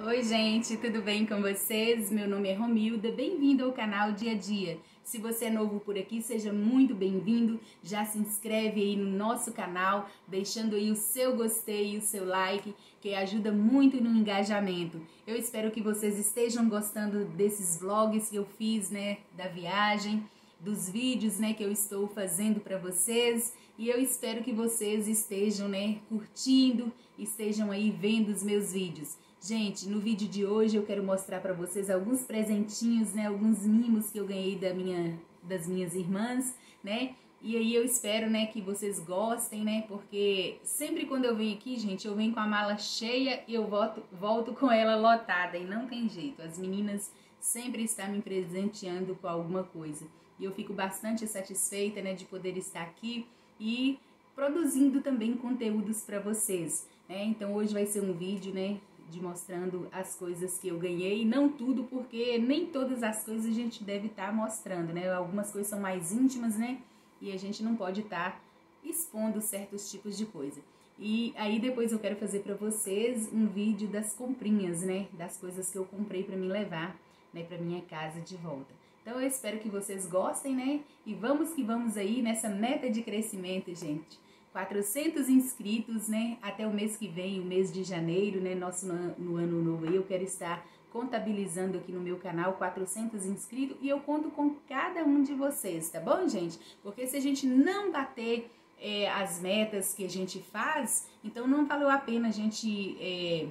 Oi, gente, tudo bem com vocês? Meu nome é Romilda, bem-vindo ao canal Dia a Dia. Se você é novo por aqui, seja muito bem-vindo. Já se inscreve aí no nosso canal, deixando aí o seu gostei o seu like, que ajuda muito no engajamento. Eu espero que vocês estejam gostando desses vlogs que eu fiz, né, da viagem, dos vídeos, né, que eu estou fazendo para vocês. E eu espero que vocês estejam, né, curtindo, estejam aí vendo os meus vídeos. Gente, no vídeo de hoje eu quero mostrar para vocês alguns presentinhos, né, alguns mimos que eu ganhei da minha, das minhas irmãs, né? E aí eu espero, né, que vocês gostem, né? Porque sempre quando eu venho aqui, gente, eu venho com a mala cheia e eu volto, volto com ela lotada e não tem jeito. As meninas sempre estão me presenteando com alguma coisa. E eu fico bastante satisfeita, né, de poder estar aqui e produzindo também conteúdos para vocês, né? Então hoje vai ser um vídeo, né, de mostrando as coisas que eu ganhei, não tudo, porque nem todas as coisas a gente deve estar tá mostrando, né? Algumas coisas são mais íntimas, né? E a gente não pode estar tá expondo certos tipos de coisa. E aí depois eu quero fazer para vocês um vídeo das comprinhas, né? Das coisas que eu comprei para me levar, né, para minha casa de volta. Então eu espero que vocês gostem, né? E vamos que vamos aí nessa meta de crescimento, gente. 400 inscritos, né? Até o mês que vem, o mês de janeiro, né? Nosso no ano novo aí, eu quero estar contabilizando aqui no meu canal 400 inscritos e eu conto com cada um de vocês, tá bom, gente? Porque se a gente não bater é, as metas que a gente faz, então não valeu a pena a gente é,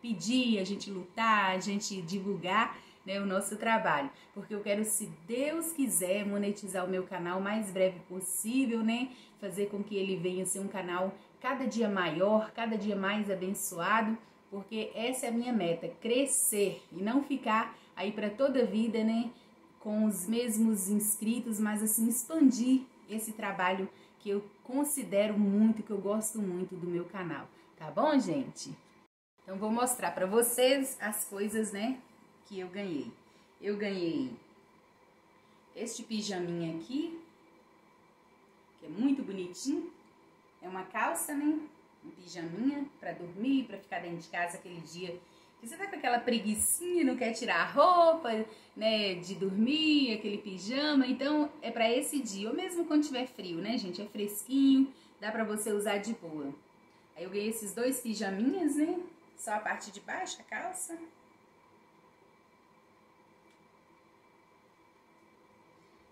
pedir, a gente lutar, a gente divulgar né, o nosso trabalho, porque eu quero, se Deus quiser, monetizar o meu canal o mais breve possível, né? Fazer com que ele venha ser um canal cada dia maior, cada dia mais abençoado, porque essa é a minha meta, crescer e não ficar aí para toda a vida, né? Com os mesmos inscritos, mas assim expandir esse trabalho que eu considero muito, que eu gosto muito do meu canal, tá bom, gente? Então vou mostrar para vocês as coisas, né, que eu ganhei. Eu ganhei este pijaminha aqui, que é muito bonitinho. É uma calça, né? Um pijaminha para dormir, para ficar dentro de casa aquele dia que você tá com aquela preguiçinha, não quer tirar a roupa, né, de dormir, aquele pijama. Então, é para esse dia, ou mesmo quando tiver frio, né, gente? É fresquinho, dá para você usar de boa. Aí eu ganhei esses dois pijaminhas, né? Só a parte de baixo, a calça.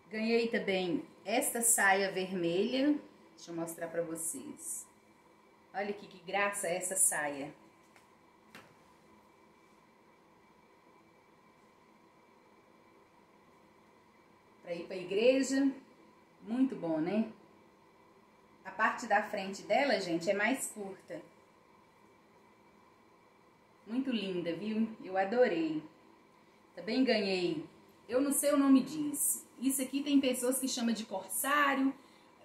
Ganhei também esta saia vermelha. Deixa eu mostrar pra vocês. Olha aqui que graça é essa saia. Pra ir pra igreja. Muito bom, né? A parte da frente dela, gente, é mais curta. Muito linda, viu? Eu adorei. Também ganhei, eu não sei o nome disso. Isso aqui tem pessoas que chamam de corsário.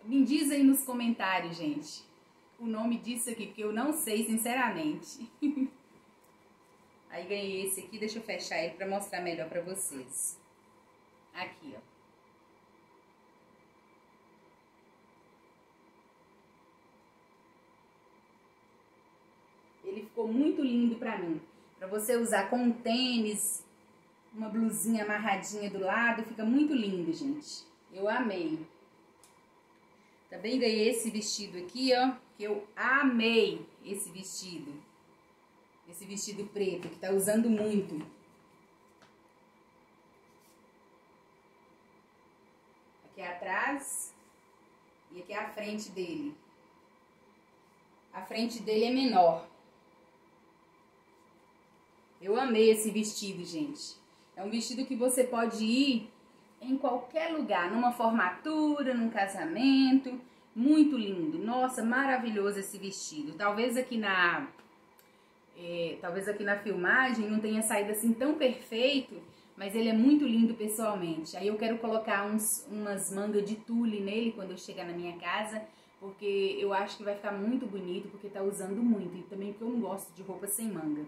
Me diz aí nos comentários, gente, o nome disso aqui, porque eu não sei, sinceramente. aí ganhei esse aqui, deixa eu fechar ele para mostrar melhor para vocês. Aqui, ó. Ele ficou muito lindo pra mim. Pra você usar com tênis, uma blusinha amarradinha do lado, fica muito lindo, gente. Eu amei. Também ganhei esse vestido aqui, ó, que eu amei esse vestido. Esse vestido preto, que tá usando muito. Aqui atrás e aqui a frente dele. A frente dele é menor. Eu amei esse vestido, gente. É um vestido que você pode ir em qualquer lugar, numa formatura, num casamento. Muito lindo. Nossa, maravilhoso esse vestido. Talvez aqui na é, talvez aqui na filmagem não tenha saído assim tão perfeito, mas ele é muito lindo pessoalmente. Aí eu quero colocar uns, umas mangas de tule nele quando eu chegar na minha casa, porque eu acho que vai ficar muito bonito, porque tá usando muito. E também porque eu não gosto de roupa sem manga.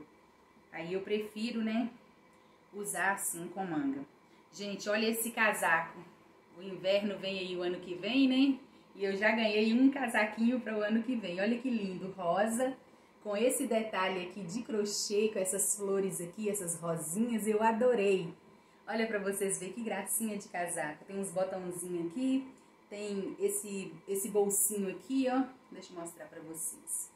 Aí eu prefiro, né, usar assim com manga. Gente, olha esse casaco. O inverno vem aí o ano que vem, né? E eu já ganhei um casaquinho para o ano que vem. Olha que lindo, rosa, com esse detalhe aqui de crochê, com essas flores aqui, essas rosinhas, eu adorei. Olha para vocês verem que gracinha de casaco. Tem uns botãozinhos aqui, tem esse, esse bolsinho aqui, ó. Deixa eu mostrar para vocês.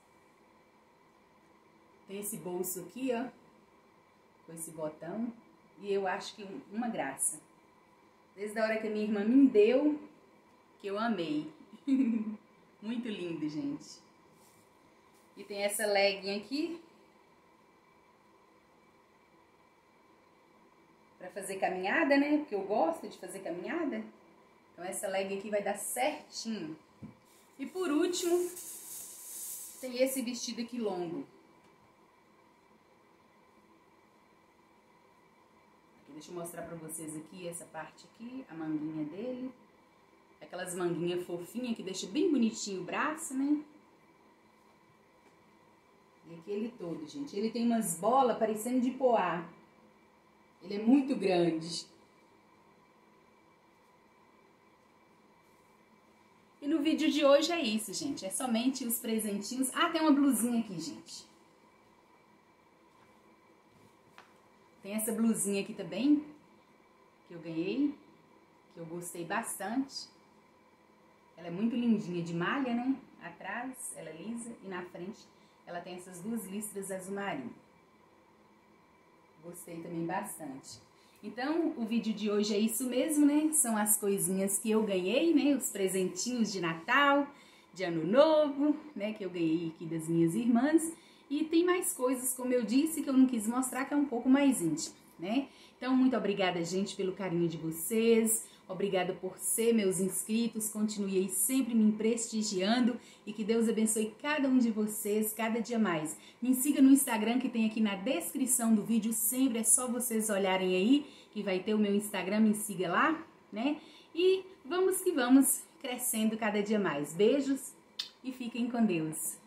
Tem esse bolso aqui, ó, com esse botão. E eu acho que uma graça. Desde a hora que a minha irmã me deu, que eu amei. Muito lindo, gente. E tem essa legging aqui. Pra fazer caminhada, né? Porque eu gosto de fazer caminhada. Então essa legging aqui vai dar certinho. E por último, tem esse vestido aqui longo. Deixa eu mostrar pra vocês aqui essa parte aqui, a manguinha dele. Aquelas manguinhas fofinhas que deixa bem bonitinho o braço, né? E aqui ele todo, gente. Ele tem umas bolas parecendo de poá. Ele é muito grande. E no vídeo de hoje é isso, gente. É somente os presentinhos. Ah, tem uma blusinha aqui, gente. Tem essa blusinha aqui também, que eu ganhei, que eu gostei bastante. Ela é muito lindinha, de malha, né? Atrás, ela é lisa, e na frente ela tem essas duas listras azul marinho. Gostei também bastante. Então, o vídeo de hoje é isso mesmo, né? São as coisinhas que eu ganhei, né? Os presentinhos de Natal, de Ano Novo, né? Que eu ganhei aqui das minhas irmãs. E tem mais coisas, como eu disse, que eu não quis mostrar, que é um pouco mais íntimo, né? Então, muito obrigada, gente, pelo carinho de vocês. Obrigada por ser meus inscritos. Continue aí sempre me prestigiando e que Deus abençoe cada um de vocês cada dia mais. Me siga no Instagram que tem aqui na descrição do vídeo. Sempre é só vocês olharem aí que vai ter o meu Instagram. Me siga lá, né? E vamos que vamos crescendo cada dia mais. Beijos e fiquem com Deus.